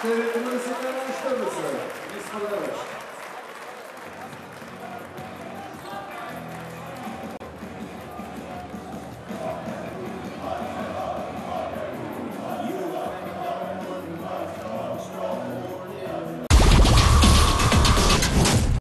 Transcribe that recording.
4 minuty na 4 Niespokojność.